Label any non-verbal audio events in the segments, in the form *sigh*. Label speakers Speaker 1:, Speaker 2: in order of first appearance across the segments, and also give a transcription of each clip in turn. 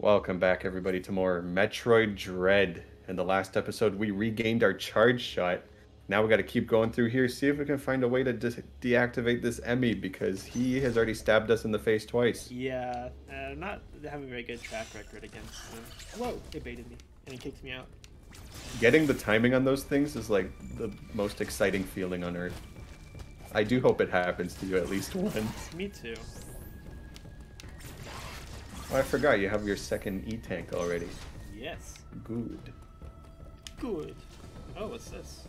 Speaker 1: Welcome back, everybody, to more Metroid Dread. In the last episode, we regained our charge shot. Now we got to keep going through here, see if we can find a way to de- deactivate this Emmy because he has already stabbed us in the face twice.
Speaker 2: Yeah, uh, not having a very good track record against him. Whoa, it baited me and he kicked me out.
Speaker 1: Getting the timing on those things is like the most exciting feeling on earth. I do hope it happens to you at least *laughs* once.
Speaker 2: Me too.
Speaker 1: Oh, I forgot you have your second E tank already.
Speaker 2: Yes.
Speaker 1: Good.
Speaker 2: Good. Oh, what's this?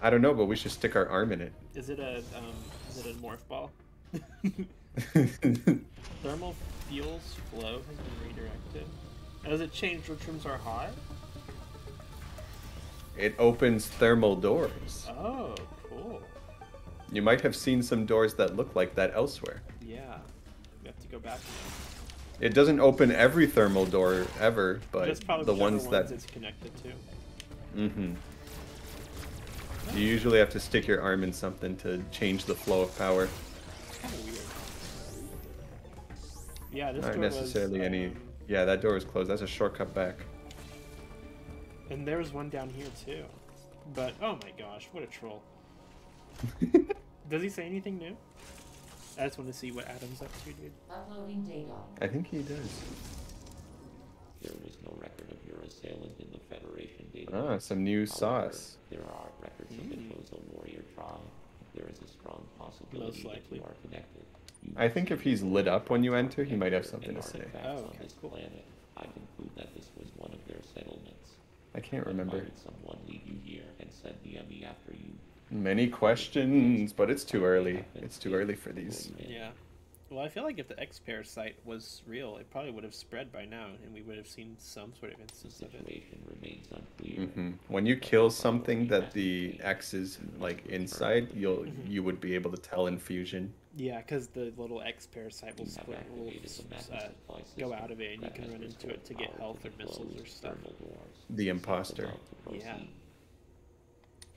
Speaker 1: I don't know, but we should stick our arm in it.
Speaker 2: Is it a um? Is it a morph ball? *laughs* *laughs* Thermal fuels flow has been redirected. Does it change which rooms are hot?
Speaker 1: it opens thermal doors.
Speaker 2: Oh, cool.
Speaker 1: You might have seen some doors that look like that elsewhere.
Speaker 2: Yeah. We have to go back.
Speaker 1: It doesn't open every thermal door ever, but the
Speaker 2: whichever
Speaker 1: ones that.
Speaker 2: it's connected to.
Speaker 1: Mm-hmm. You usually have to stick your arm in something to change the flow of power.
Speaker 2: It's kind of weird. Yeah, this
Speaker 1: Not
Speaker 2: door
Speaker 1: necessarily
Speaker 2: was,
Speaker 1: any.
Speaker 2: um,
Speaker 1: Yeah, that door is closed. That's a shortcut back.
Speaker 2: And there's one down here too. But oh my gosh, what a troll. *laughs* Does he say anything new? I just want to see what Adam's up to, dude.
Speaker 3: Uploading data.
Speaker 1: I think he does.
Speaker 4: There is no record of your assailant in the Federation
Speaker 1: data.
Speaker 4: Ah,
Speaker 1: some new
Speaker 4: However,
Speaker 1: sauce.
Speaker 4: There are records of the
Speaker 2: Mm.
Speaker 4: Chozo warrior tribe. There is a strong possibility that
Speaker 2: likely.
Speaker 4: you are connected. You
Speaker 1: I think if he's lit up when you enter, he might have something to say.
Speaker 4: artifact
Speaker 2: Oh,
Speaker 4: on
Speaker 2: okay,
Speaker 4: this
Speaker 2: cool.
Speaker 4: planet. I conclude that this was one of their settlements.
Speaker 1: I can't remember.
Speaker 4: Why did someone lead you here and send the Emmy after you?
Speaker 1: Many questions, but it's too early. It's too early for these.
Speaker 2: Yeah. Well, I feel like if the X parasite was real, it probably would have spread by now, and we would have seen some sort of
Speaker 4: The
Speaker 2: instance of it.
Speaker 4: situation remains unclear.
Speaker 1: hmm When you kill something that the X is like inside, you'll
Speaker 2: Mhm.
Speaker 1: you would be able to tell in fusion.
Speaker 2: Yeah, because the little X parasite will split, will
Speaker 4: activated the master
Speaker 2: uh, go out of it, and you can run into it to get health or
Speaker 4: the
Speaker 2: missiles or stuff.
Speaker 1: The
Speaker 4: It's
Speaker 1: imposter.
Speaker 2: Yeah.
Speaker 4: proceed.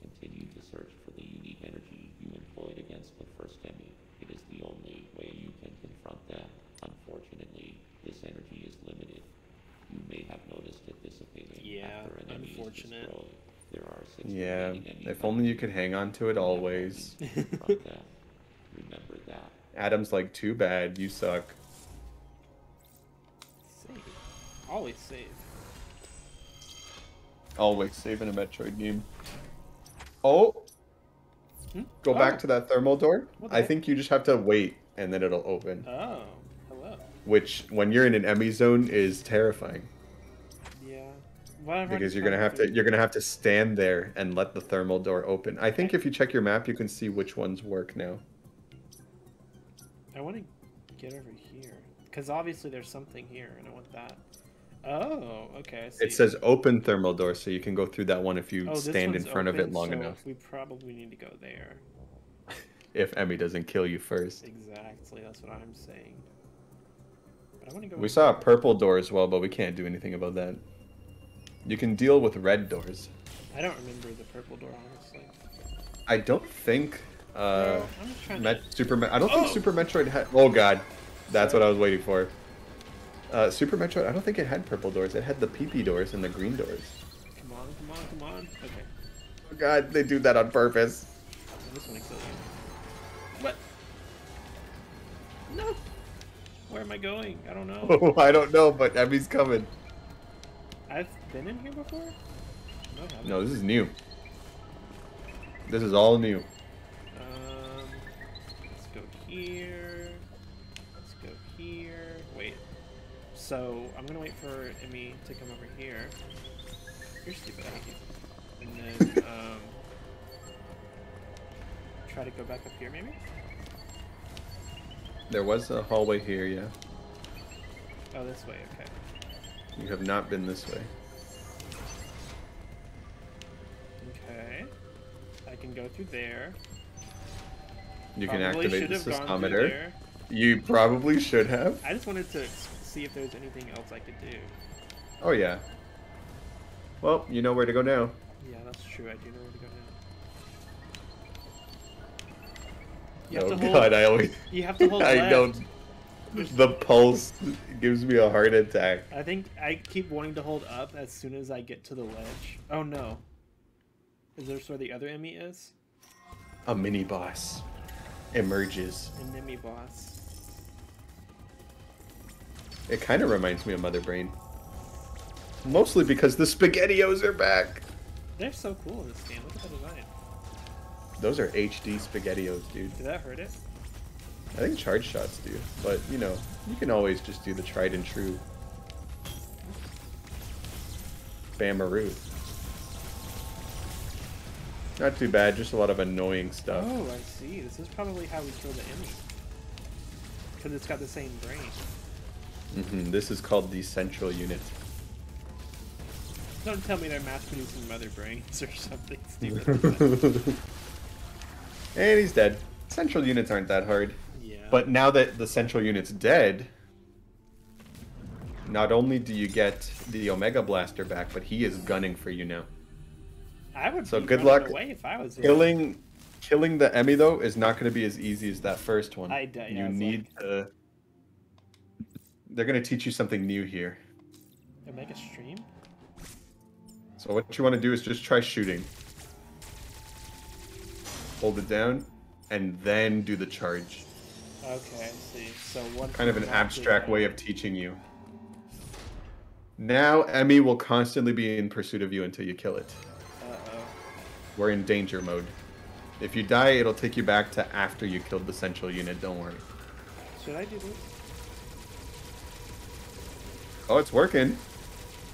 Speaker 4: Continue to search for the unique energy you employed against the first Emmy. It is the only way you can confront them. Unfortunately, this energy is limited. You may have noticed it dissipating
Speaker 2: Yeah,
Speaker 4: after an Emmy is
Speaker 2: unfortunate.
Speaker 4: There are
Speaker 1: Yeah, if only you could hang on to it always.
Speaker 4: You have to confront them. Remember that.
Speaker 1: Adam's like, too bad, you suck.
Speaker 2: Save. Always save.
Speaker 1: Always save in a Metroid game. Oh,
Speaker 2: Hmm?
Speaker 1: go
Speaker 2: Oh.
Speaker 1: back to that thermal door.
Speaker 2: The
Speaker 1: I
Speaker 2: heck?
Speaker 1: think you just have to wait, and then it'll open.
Speaker 2: Oh, hello.
Speaker 1: Which, when you're in an Emmy zone, is terrifying
Speaker 2: Yeah.
Speaker 1: Because you're gonna have to you're gonna have to stand there and let the thermal door open. I think if you check your map, you can see which ones work now.
Speaker 2: I want to get over here because obviously there's something here, and I want that. Oh, okay.
Speaker 1: It says open thermal door, so you can go through that one if you
Speaker 2: Oh,
Speaker 1: stand in front of it long
Speaker 2: so
Speaker 1: enough.
Speaker 2: We probably need to go there. *laughs*
Speaker 1: If Emmy doesn't kill you first.
Speaker 2: Exactly. That's what I'm saying. But I want to go.
Speaker 1: We saw a purple door as well, but we can't do anything about that. You can deal with red doors.
Speaker 2: I don't remember the purple door honestly.
Speaker 1: I don't think uh,
Speaker 2: Well, I'm just trying
Speaker 1: Met-
Speaker 2: to.
Speaker 1: Super. Me- I don't think
Speaker 2: Oh!
Speaker 1: Super Metroid had. Oh God, that's what I was waiting for. Uh, Super Metroid. I don't think it had purple doors. It had the PP doors and the green doors.
Speaker 2: Come on, come on, come on. Okay.
Speaker 1: Oh God, they do that on purpose.
Speaker 2: I just want to kill you. What? No. Where am I going? I don't know.
Speaker 1: Oh, *laughs* I don't know, but Emmy's coming.
Speaker 2: Been in here before. No,
Speaker 1: No, this is new. This is all new.
Speaker 2: Um, let's go here. Let's go here. Wait. So I'm gonna wait for Emmy to come over here. You're stupid. I you. And then *laughs* um, try to go back up here, maybe.
Speaker 1: There was a hallway here, yeah.
Speaker 2: Oh, this way. Okay.
Speaker 1: You have not been this way.
Speaker 2: Can go through there.
Speaker 1: You can activate the
Speaker 2: should have gone through
Speaker 1: systometer.
Speaker 2: there.
Speaker 1: You probably should have.
Speaker 2: I just wanted to see if there's anything else I could do.
Speaker 1: Oh yeah. Well, you know where to go now.
Speaker 2: Yeah, that's true. I do know where to go now. You have
Speaker 1: oh
Speaker 2: hold.
Speaker 1: God, I always.
Speaker 2: You have to *laughs* hold
Speaker 1: I
Speaker 2: left.
Speaker 1: don't. the pulse gives me a heart attack.
Speaker 2: I think I keep wanting to hold up as soon as I get to the ledge. Oh no. Is this where the other Emmy is?
Speaker 1: A mini boss emerges.
Speaker 2: An Emmy boss.
Speaker 1: It kind of reminds me of Mother Brain. Mostly because the SpaghettiOs are back.
Speaker 2: They're so cool in this game. Look at the design.
Speaker 1: Those are HD SpaghettiOs, dude.
Speaker 2: Did that hurt it?
Speaker 1: I think charge shots do, but you know, you can always just do the tried and true. Bamaroo. Not too bad, just a lot of annoying stuff.
Speaker 2: Oh, I see. This is probably how we kill the enemy. Because it's got the same brain.
Speaker 1: hmm This is called the central unit.
Speaker 2: Don't tell me they're mass producing mother brains or *laughs* something stupid. *laughs*
Speaker 1: and he's dead. Central units aren't that hard.
Speaker 2: yeah.
Speaker 1: But now that the central unit's dead, not only do you get the Omega Blaster back, but he is gunning for you now.
Speaker 2: I would
Speaker 1: so good luck
Speaker 2: away if I was him.
Speaker 1: Killing killing the Emmy though is not going to be as easy as that first one.
Speaker 2: I d- yeah,
Speaker 1: you need to. They're going to teach you something new here.
Speaker 2: Omega stream?
Speaker 1: So what you want to do is just try shooting. Hold it down, and then do the charge.
Speaker 2: Okay, I see. So what?
Speaker 1: Kind of an
Speaker 2: can not do
Speaker 1: abstract way of teaching you. Now Emmy will constantly be in pursuit of you until you kill it. We're in danger mode. If you die, it'll take you back to after you killed the central unit. Don't worry.
Speaker 2: Should I do this?
Speaker 1: Oh, it's working.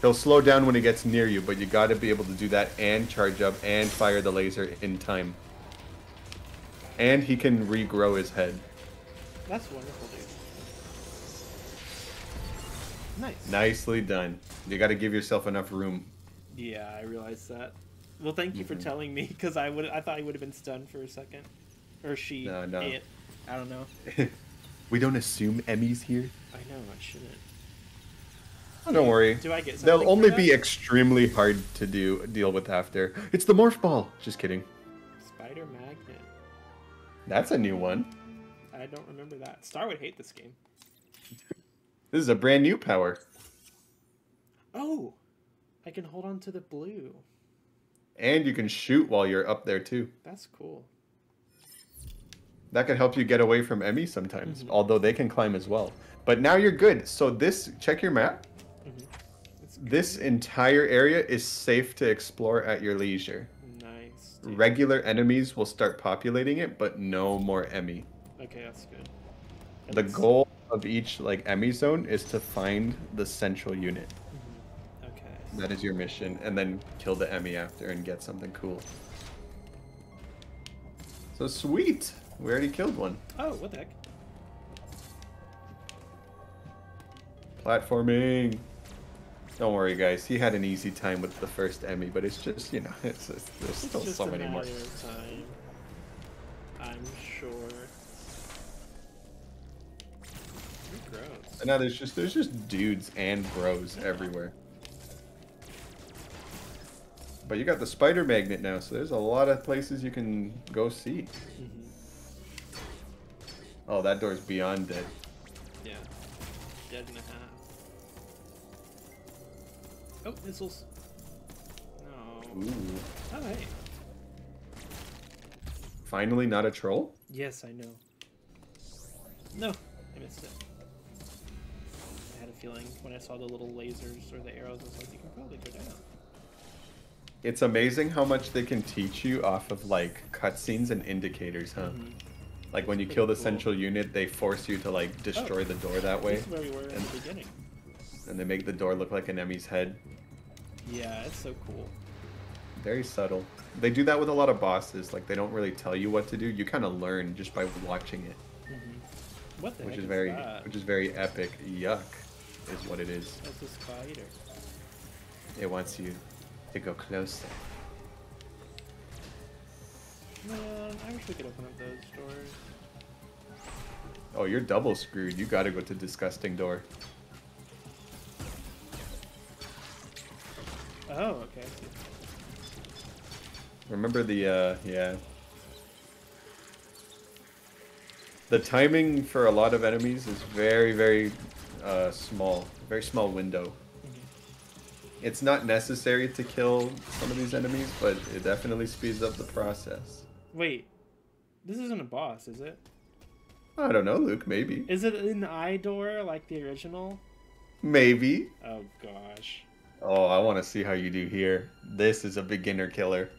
Speaker 1: He'll slow down when he gets near you, but you gotta be able to do that and charge up and fire the laser in time. And he can regrow his head.
Speaker 2: That's wonderful, dude. Nice.
Speaker 1: Nicely done. You gotta give yourself enough room.
Speaker 2: Yeah, I realized that. Well, thank you for
Speaker 1: Mhm.
Speaker 2: telling me, because I would I thought he would have been stunned for a second, or she.
Speaker 1: No, no.
Speaker 2: It. I don't know. *laughs*
Speaker 1: we don't assume Emmys here.
Speaker 2: I know I shouldn't.
Speaker 1: Oh, don't worry.
Speaker 2: Do I get?
Speaker 1: They'll
Speaker 2: for
Speaker 1: only be extremely hard to do deal with after. It's the morph ball. Just kidding.
Speaker 2: Spider magnet.
Speaker 1: That's a new one.
Speaker 2: I don't remember that. Star would hate this game. *laughs*
Speaker 1: This is a brand new power.
Speaker 2: Oh, I can hold on to the blue.
Speaker 1: And you can shoot while you're up there too.
Speaker 2: That's cool.
Speaker 1: That could help you get away from Emmy sometimes,
Speaker 2: Mhm.
Speaker 1: although they can climb as well. But now you're good. So this, check your map.
Speaker 2: It's
Speaker 1: This entire area is safe to explore at your leisure.
Speaker 2: nice. dude.
Speaker 1: Regular enemies will start populating it, but no more Emmy.
Speaker 2: Okay, that's good. And
Speaker 1: The goal of each like Emmy zone is to find the central unit. That is your mission, and then kill the Emmy after and get something cool. So sweet! We already killed one.
Speaker 2: Oh, what the heck?
Speaker 1: Platforming. Don't worry, guys. He had an easy time with the first Emmy, but it's just, you know, *laughs* it's there's
Speaker 2: It's
Speaker 1: still so many more.
Speaker 2: time. I'm sure.
Speaker 1: And now there's just there's just dudes and bros everywhere. But you got the spider magnet now, so there's a lot of places you can go see.
Speaker 2: Mhm.
Speaker 1: Oh, that door's beyond dead.
Speaker 2: Yeah. Dead and a half. Oh, missiles. No.
Speaker 1: Ooh.
Speaker 2: Oh, hey.
Speaker 1: Finally, not a troll.
Speaker 2: Yes, I know. No, I missed it. I had a feeling when I saw the little lasers or the arrows, I was like, you can probably go down.
Speaker 1: It's amazing how much they can teach you off of like cutscenes and indicators, huh?
Speaker 2: Mhm.
Speaker 1: Like when you kill the
Speaker 2: cool.
Speaker 1: central unit, they force you to like destroy
Speaker 2: Oh.
Speaker 1: the door that way,
Speaker 2: This is where we were in
Speaker 1: And-
Speaker 2: the beginning.
Speaker 1: and they make the door look like an Emmy's head.
Speaker 2: Yeah, it's so cool.
Speaker 1: Very subtle. They do that with a lot of bosses. Like they don't really tell you what to do. You kind of learn just by watching it,
Speaker 2: hmm What the
Speaker 1: which
Speaker 2: heck
Speaker 1: is very,
Speaker 2: that?
Speaker 1: which is very epic. Yuck, is what it is.
Speaker 2: That's a spider.
Speaker 1: It wants you to go closer.
Speaker 2: Man, I wish we could open up those doors.
Speaker 1: Oh, you're double screwed. You got to go to disgusting door.
Speaker 2: Oh, okay.
Speaker 1: Remember the uh, yeah. The timing for a lot of enemies is very, very uh, small. Very small window. It's not necessary to kill some of these enemies, but it definitely speeds up the process.
Speaker 2: Wait, this isn't a boss, is it?
Speaker 1: I don't know, Luke. Maybe.
Speaker 2: Is it an eye door like the original?
Speaker 1: Maybe.
Speaker 2: Oh gosh.
Speaker 1: Oh, I want to see how you do here. This is a beginner killer.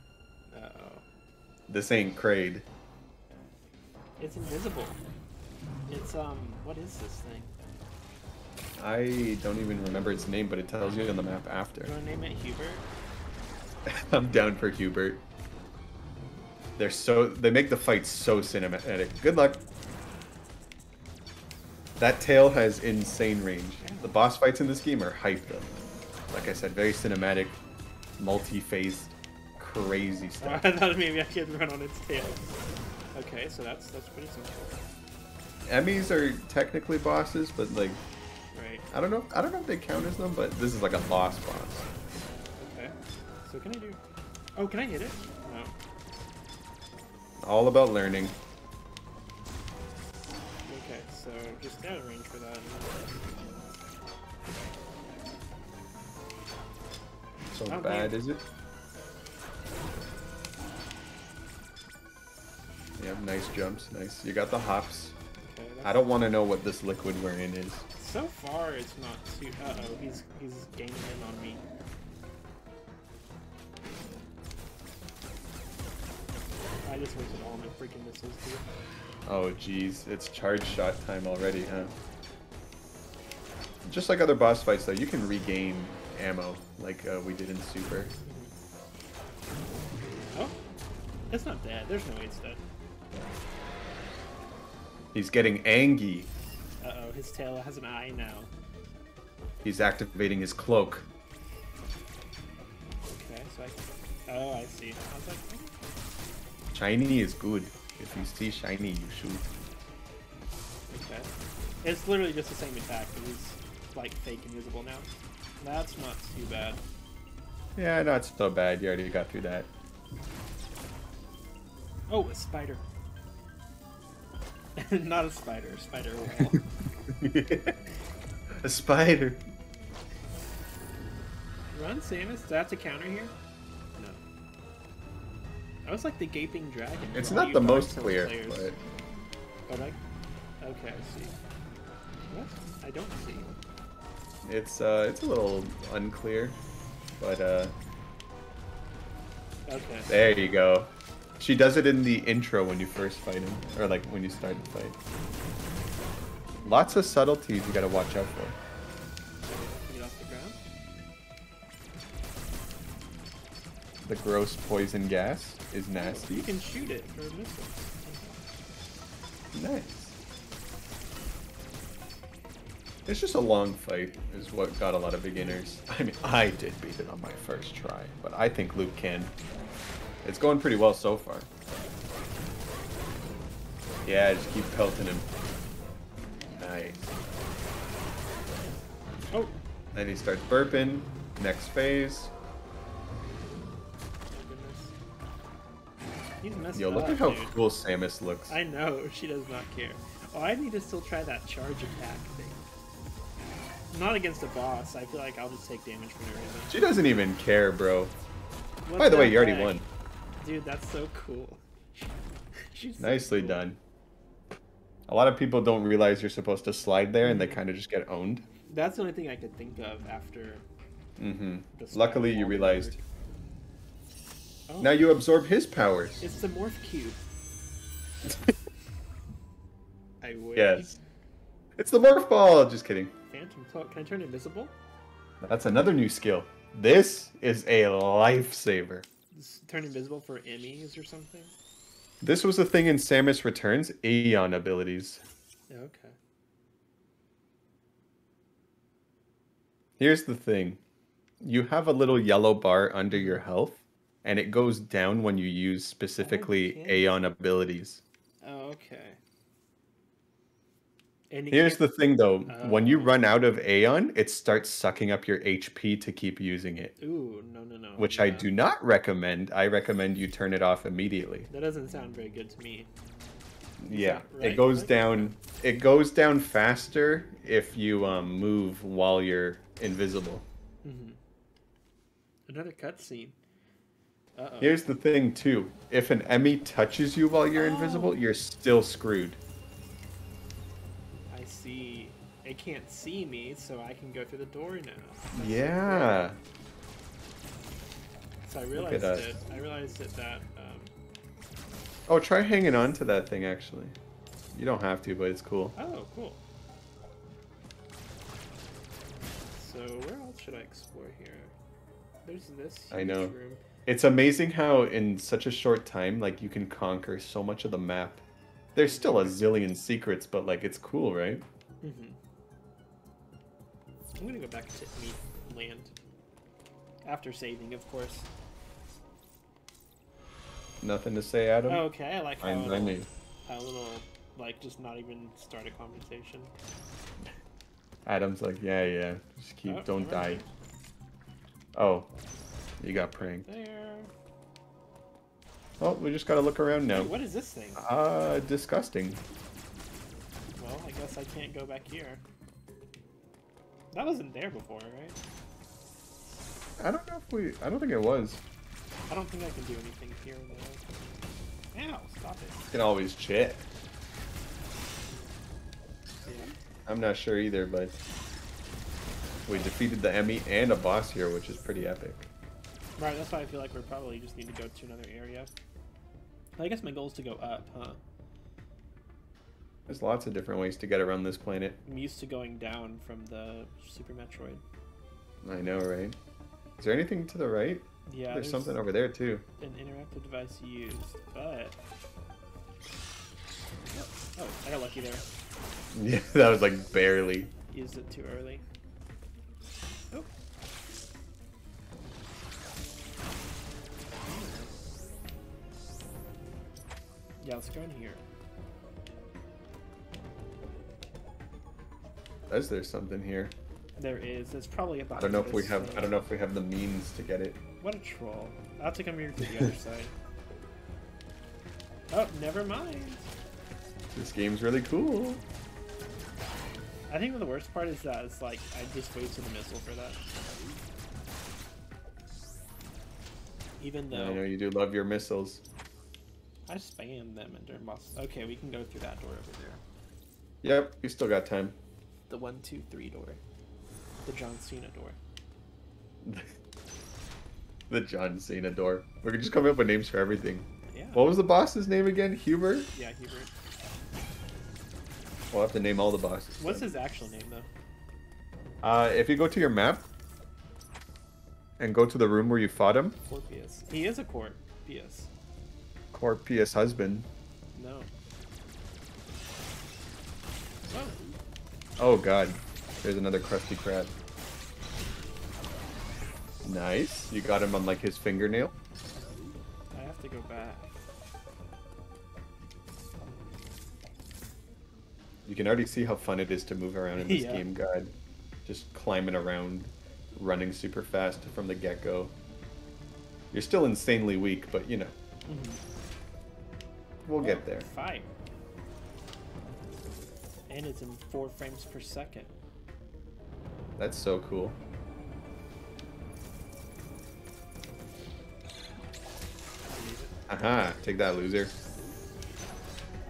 Speaker 2: Uh oh.
Speaker 1: This ain't Kraid.
Speaker 2: It's invisible. It's um. What is this thing?
Speaker 1: I don't even remember its name, but it tells you on the map after.
Speaker 2: You want to name it Hubert? *laughs*
Speaker 1: I'm down for Hubert. They're so they make the fight so cinematic. Good luck. That tail has insane range. The boss fights in this game are hyped up. Like I said, very cinematic, multi-phased, crazy *laughs* stuff.
Speaker 2: I thought maybe I could run on its tail. Okay, so that's that's pretty simple.
Speaker 1: Emmys are technically bosses, but like. I don't know. I don't know if they count as them, but this is like a boss boss.
Speaker 2: Okay. So can I do? Oh, can I hit it? No.
Speaker 1: All about learning.
Speaker 2: Okay, so just out of range for that.
Speaker 1: So
Speaker 2: Oh,
Speaker 1: bad is it? Yep, nice jumps. Nice. You got the hops.
Speaker 2: Okay,
Speaker 1: I don't want to know what this liquid we're in is.
Speaker 2: So far, it's not too. Uh oh, he's he's gaining in on me. I just wasted all my freaking missiles too.
Speaker 1: Oh jeez, it's charge shot time already, huh? Just like other boss fights though, you can regain ammo like uh, we did in Super.
Speaker 2: Oh, it's not dead. There's no way it's dead.
Speaker 1: He's getting angry.
Speaker 2: Uh oh, his tail has an eye now.
Speaker 1: He's activating his cloak.
Speaker 2: Okay, so I. Oh, I see. I was like, oh,
Speaker 1: Shiny is good. If you see shiny, you shoot.
Speaker 2: okay. It's literally just the same attack. but He's like fake invisible now. That's not too bad.
Speaker 1: Yeah, not so bad. You already got through that.
Speaker 2: Oh, a spider. *laughs* not a spider, a spider wall. *laughs*
Speaker 1: a spider.
Speaker 2: Run, Samus. That's a counter here? No. That was like the gaping dragon.
Speaker 1: It's
Speaker 2: for
Speaker 1: not the most clear,
Speaker 2: players.
Speaker 1: but
Speaker 2: Oh, like, okay, I see. What? I don't see.
Speaker 1: it's uh, it's a little unclear. But uh,
Speaker 2: Okay.
Speaker 1: there you go. She does it in the intro when you first fight him, or like when you start the fight. Lots of subtleties you gotta watch out for.
Speaker 2: The.
Speaker 1: The gross poison gas is nasty.
Speaker 2: You can shoot it for missiles.
Speaker 1: Nice. It's just a long fight, is what got a lot of beginners. *laughs* I mean, I did beat it on my first try, but I think Luke can. It's going pretty well so far. Yeah, just keep pelting him. Nice.
Speaker 2: Oh,
Speaker 1: Then he starts burping. Next phase.
Speaker 2: He's messed
Speaker 1: Yo, look
Speaker 2: up,
Speaker 1: at how
Speaker 2: dude.
Speaker 1: cool Samus looks.
Speaker 2: I know, *laughs* she does not care. Oh, I need to still try that charge attack thing. Not against a boss. I feel like I'll just take damage for no reason.
Speaker 1: She doesn't even care, bro.
Speaker 2: What
Speaker 1: By the way, you already won.
Speaker 2: Dude, that's so cool. *laughs* She's so
Speaker 1: Nicely
Speaker 2: cool.
Speaker 1: done. A lot of people don't realize you're supposed to slide there and they
Speaker 2: Mm-hmm.
Speaker 1: kind of just get owned.
Speaker 2: That's the only thing I could think of after. Mm-hmm.
Speaker 1: Luckily, you realized.
Speaker 2: Oh,
Speaker 1: Now you absorb his powers.
Speaker 2: It's the morph cube. *laughs* I wish.
Speaker 1: yes. It's the morph ball. Just kidding.
Speaker 2: Phantom cloak. Can I turn invisible?
Speaker 1: That's another new skill. This is a lifesaver.
Speaker 2: Turn invisible for Emmys or something?
Speaker 1: This was a thing in Samus Returns Aeon abilities.
Speaker 2: Okay.
Speaker 1: Here's the thing you have a little yellow bar under your health, and it goes down when you use specifically
Speaker 2: Okay.
Speaker 1: Aeon abilities.
Speaker 2: Oh, okay. And
Speaker 1: Here's the thing though when you run out of Aeon, it starts sucking up your HP to keep using it,
Speaker 2: Ooh, no, no, no.
Speaker 1: which I do not recommend. I recommend you turn it off immediately.
Speaker 2: That doesn't sound very good to me.
Speaker 1: Yeah,
Speaker 2: right
Speaker 1: it goes down. It goes down faster if you um, move while you're invisible.
Speaker 2: Mm-hmm. Another cutscene. Uh oh.
Speaker 1: Here's the thing too: if an Emmy touches you while you're invisible,
Speaker 2: Oh.
Speaker 1: you're still screwed.
Speaker 2: I It can't see me, so I can go through the door now. That's
Speaker 1: Yeah.
Speaker 2: So I realized it. I realized it that. Um,
Speaker 1: Oh, try hanging on to that thing. Actually, you don't have to, but it's cool.
Speaker 2: oh, cool. So where else should I explore here? There's this.
Speaker 1: I know.
Speaker 2: Room.
Speaker 1: It's amazing how in such a short time, like you can conquer so much of the map. There's still a zillion secrets, but like it's cool, right?
Speaker 2: Mm-hmm. I'm gonna go back to meat land. After saving, of course.
Speaker 1: Nothing to say, Adam.
Speaker 2: Oh, okay, I like how
Speaker 1: I'm
Speaker 2: it'll, how it'll like just not even start a conversation.
Speaker 1: Adam's like, yeah, yeah. Just keep,
Speaker 2: Oh,
Speaker 1: don't die.
Speaker 2: mind.
Speaker 1: Oh, you got pranked.
Speaker 2: There.
Speaker 1: Oh, we just gotta look around now.
Speaker 2: Wait, what is this thing?
Speaker 1: Uh, disgusting.
Speaker 2: Well, I guess I can't go back here. That wasn't there before, right?
Speaker 1: I don't know if we. I don't think it was.
Speaker 2: I don't think I can do anything here though. Ow! Stop it.
Speaker 1: You can always check.
Speaker 2: Yeah.
Speaker 1: I'm not sure either, but we defeated the Emmy and a boss here, which is pretty epic.
Speaker 2: Right. That's why I feel like we probably just need to go to another area. I guess my goal is to go up, huh?
Speaker 1: There's lots of different ways to get around this planet.
Speaker 2: I'm used to going down from the Super Metroid.
Speaker 1: I know, right? Is there anything to the right?
Speaker 2: Yeah.
Speaker 1: there's, something over there too.
Speaker 2: An interactive device used, but. Oh, I got lucky there. *laughs*
Speaker 1: Yeah, that was like barely.
Speaker 2: Used it too early. Oh. Yeah, let's go in here.
Speaker 1: Is there something here?
Speaker 2: There is. There's probably a
Speaker 1: I don't know if we have.
Speaker 2: uh,
Speaker 1: I don't know if we have the means to get it.
Speaker 2: What a troll. I'll have to come here to the other *laughs* side. Oh, never mind.
Speaker 1: This game's really cool.
Speaker 2: I think the worst part is that it's like I just wasted a missile for that. Even though
Speaker 1: I know you do love your missiles.
Speaker 2: I spam them and during boss. Okay, we can go through that door over there.
Speaker 1: Yep, we still got time.
Speaker 2: The one, two, three door. The John Cena door. *laughs*
Speaker 1: the John Cena door. We're just coming up with names for everything.
Speaker 2: Yeah.
Speaker 1: What was the boss's name again? Hubert?
Speaker 2: yeah, Hubert.
Speaker 1: We'll have to name all the bosses.
Speaker 2: What's
Speaker 1: then.
Speaker 2: his actual name though?
Speaker 1: Uh, if you go to your map and go to the room where you fought him,
Speaker 2: Corpius. He is a Corpius.
Speaker 1: Corpius husband.
Speaker 2: No. Oh,
Speaker 1: Oh god, there's another crusty crab. Nice. You got him on like his fingernail.
Speaker 2: I have to go back.
Speaker 1: You can already see how fun it is to move around in this *laughs*
Speaker 2: Yeah.
Speaker 1: game, God. Just climbing around, running super fast from the get go. You're still insanely weak, but you know, mm-hmm. we'll get there.
Speaker 2: Fire. And it's in four frames per second.
Speaker 1: That's so cool. Uh huh. take that, loser.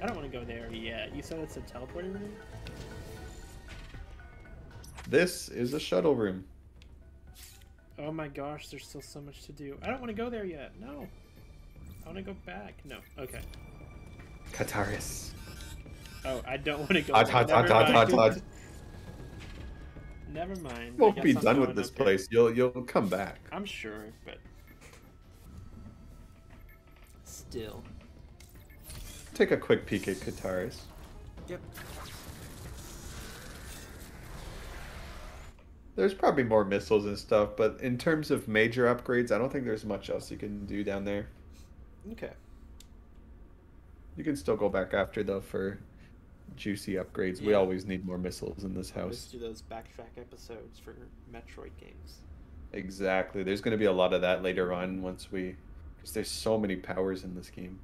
Speaker 2: I don't want to go there yet. You said it's a teleporting room?
Speaker 1: This is a shuttle room.
Speaker 2: Oh my gosh, there's still so much to do. I don't want to go there yet. No. I want to go back. No. Okay.
Speaker 1: Cataris.
Speaker 2: Oh, I don't want to go
Speaker 1: Hot,
Speaker 2: there.
Speaker 1: hot, hot,
Speaker 2: Never
Speaker 1: hot, hot,
Speaker 2: mind.
Speaker 1: hot.
Speaker 2: Never mind. I
Speaker 1: Won't be
Speaker 2: I'm
Speaker 1: done with this
Speaker 2: up here.
Speaker 1: place. You'll you'll come back.
Speaker 2: I'm sure, but still.
Speaker 1: Take a quick peek at Cataris.
Speaker 2: Yep.
Speaker 1: There's probably more missiles and stuff, but in terms of major upgrades, I don't think there's much else you can do down there.
Speaker 2: Okay.
Speaker 1: You can still go back after though for juicy upgrades. We always need more missiles in this house.
Speaker 2: Let's do those backtrack episodes for Metroid games.
Speaker 1: Exactly. There's going to be a lot of that later on once we because there's so many powers in this game.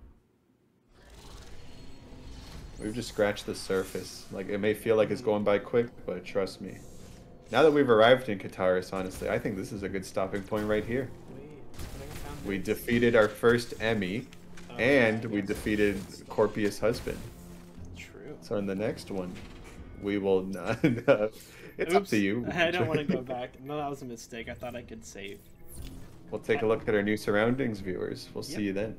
Speaker 1: We've just scratched the surface. Like it may feel like it's mm-hmm. going by quick, but trust me. Now that we've arrived in Cataris, honestly, I think this is a good stopping point right here.
Speaker 2: Wait, I think I found
Speaker 1: We defeated our first Emmy,
Speaker 2: Oh,
Speaker 1: and
Speaker 2: yeah,
Speaker 1: we defeated Corpius' husband. So in the next one, we will not. *laughs* it's up to you. *laughs*
Speaker 2: I don't want to go back. No, that was a mistake. I thought I could save.
Speaker 1: We'll take a look at our new surroundings, viewers. We'll see you then.